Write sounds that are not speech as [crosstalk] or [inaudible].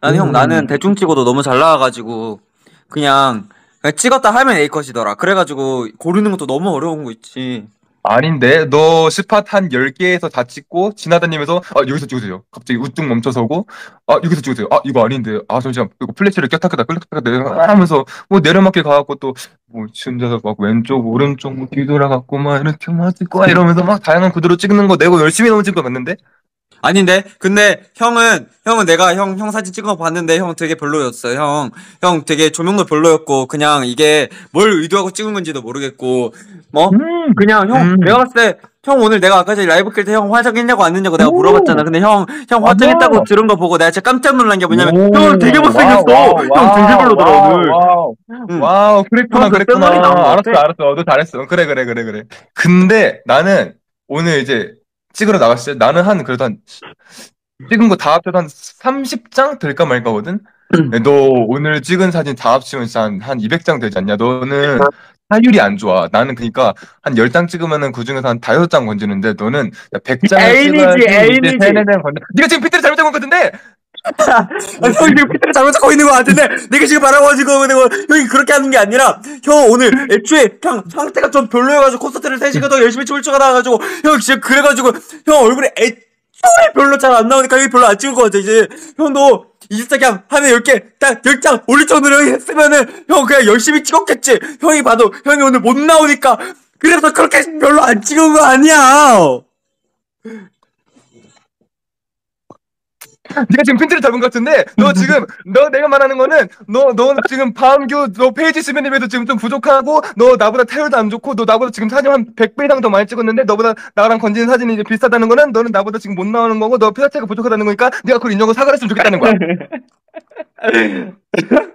나는 형 음. 나는 대충 찍어도 너무 잘 나와가지고 그냥, 그냥 찍었다 하면 A컷이더라. 그래가지고 고르는 것도 너무 어려운 거 있지. 아닌데 너 스팟 한 10개에서 다 찍고 지나다니면서 아 여기서 찍으세요 갑자기 우뚝 멈춰서고 아 여기서 찍으세요 아 이거 아닌데 아 잠시만 이거 플래시를 꼈다꼈다 꼈다꼈다 내려 하면서 뭐 내려막길 가갖고 또뭐 혼자서 막 왼쪽 오른쪽 뭐 뒤돌아갖고 막 이렇게 막 찍고 이러면서 막 다양한 구도로 찍는 거 내고 열심히 너무 찍고 갔는데 아닌데? 근데 형은, 형은 내가 형, 형 사진 찍어 봤는데 형 되게 별로였어. 형, 형 되게 조명도 별로였고, 그냥 이게 뭘 의도하고 찍은 건지도 모르겠고, 뭐? 음, 그냥 형, 음. 내가 봤을 때, 형 오늘 내가 아까 전에 라이브 킬 때 형 화장했냐고 안 했냐고 내가 오. 물어봤잖아. 근데 형, 형 화장했다고 맞아. 들은 거 보고 내가 진짜 깜짝 놀란 게 뭐냐면, 오, 형은 되게 못생겼어! wow, 형 wow, 되게 별로더라, 오늘. wow, 응. wow, 그랬구나, 형, 그 그랬구나. 거 알았어. 알았어. 너 잘했어. 그래, 그래, 그래, 그래. 근데 나는 오늘 이제 찍으러 나갔을 때 나는 한 그래도 한 찍은 거 다 합쳐서 한 30장 될까 말까거든? 네, 너 오늘 찍은 사진 다 합치면 진짜 한, 한 200장 되지 않냐? 너는 타율이 안 좋아. 나는 그니까 한 10장 찍으면은 그 중에서 한 5장 건지는데 너는 100장을 애인이지, 찍어야지 애인이지. 이제 3, 4장 건져. 네가 지금 피트를 잘못 잡은 것 같은데? 아니, 형이 지금 피트를 잡고 있는 거 같은데, 내가 지금 말하고가지고, 내가, 형이 그렇게 하는 게 아니라, 형 오늘 애초에, 형 상태가 좀 별로여가지고, 콘서트를 3시간 더 열심히 춤을 추가 나와가지고, 형 진짜 그래가지고, 형 얼굴에 애초에 별로 잘 안 나오니까 형이 별로 안 찍을 것 같아, 이제. 형도, 인스타그램 하나 10개, 딱 10장 올릴 정도로 했으면은, 형 그냥 열심히 찍었겠지. 형이 봐도, 형이 오늘 못 나오니까, 그래서 그렇게 별로 안 찍은 거 아니야! 네가 지금 핀트를 잡은 것 같은데 너 [laughs] 지금 너 내가 말하는 거는 너 너 지금 바암교 너 페이지 수면에 비해서 지금 좀 부족하고 너 나보다 태율도 안 좋고 너 나보다 지금 사진 한 100배 이상 더 많이 찍었는데 너보다 나랑 건지는 사진이 이제 비슷하다는 거는 너는 나보다 지금 못 나오는 거고 너 피사체가 부족하다는 거니까 네가 그걸 인정하고 사과를 했으면 좋겠다는 거야 [laughs]